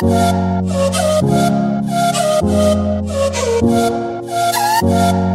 Thank you.